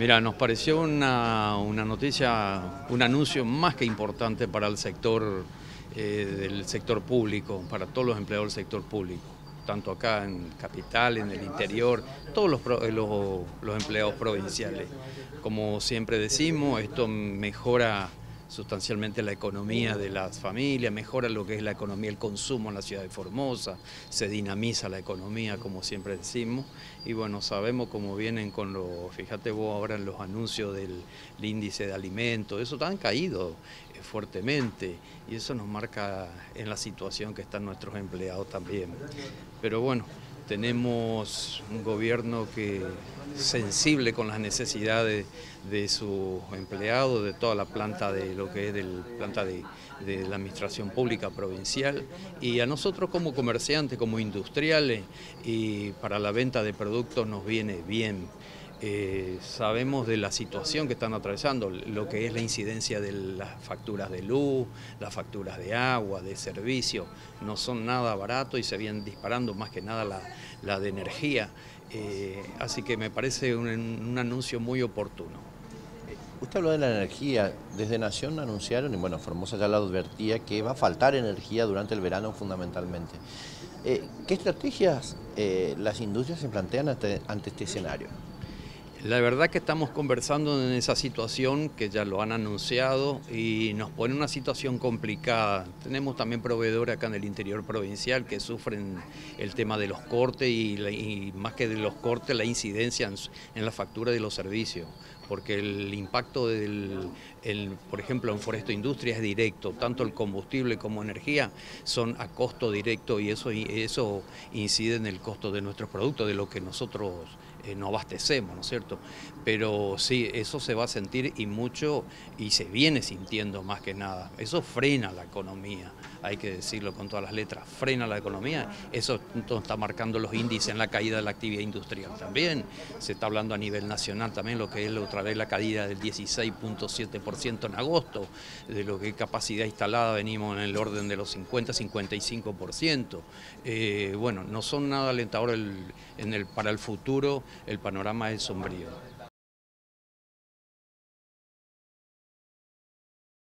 Mira, nos pareció una, noticia, un anuncio más que importante para el sector eh, del sector público, para todos los empleados del sector público, tanto acá en Capital, en el interior, todos los, los empleados provinciales. Como siempre decimos, esto mejora sustancialmente la economía de las familias, mejora lo que es la economía, el consumo en la ciudad de Formosa, se dinamiza la economía, como siempre decimos, y bueno, sabemos cómo vienen con los, fíjate vos ahora en los anuncios del índice de alimentos, eso han caído eh, fuertemente, y eso nos marca en la situación que están nuestros empleados también. Pero bueno, tenemos un gobierno que sensible con las necesidades de sus empleados, de toda la planta de lo que es del planta de, de la administración pública provincial y a nosotros como comerciantes, como industriales y para la venta de productos nos viene bien. Eh, sabemos de la situación que están atravesando, lo que es la incidencia de las facturas de luz, las facturas de agua, de servicio, no son nada baratos y se vienen disparando más que nada la, de energía. Eh, así que me parece un, anuncio muy oportuno. Usted habló de la energía. Desde Nación anunciaron, y bueno, Formosa ya lo advertía, que va a faltar energía durante el verano fundamentalmente. Eh, ¿Qué estrategias las industrias se plantean ante este escenario? La verdad que estamos conversando en esa situación que ya lo han anunciado y nos pone una situación complicada. Tenemos también proveedores acá en el interior provincial que sufren el tema de los cortes y, más que de los cortes la incidencia en, la factura de los servicios porque el impacto del, por ejemplo, en Foresto Industria es directo, tanto el combustible como energía son a costo directo y eso incide en el costo de nuestros productos, de lo que nosotros no abastecemos, ¿no es cierto? Pero sí, eso se va a sentir y mucho, y se viene sintiendo más que nada. Eso frena la economía, hay que decirlo con todas las letras, frena la economía. Eso está marcando los índices en la caída de la actividad industrial también. Se está hablando a nivel nacional también, lo que es otra vez la caída del 16.7% en agosto, de lo que es capacidad instalada venimos en el orden de los 50-55%. Eh, bueno, no son nada alentadores en el, para el futuro el panorama es sombrío.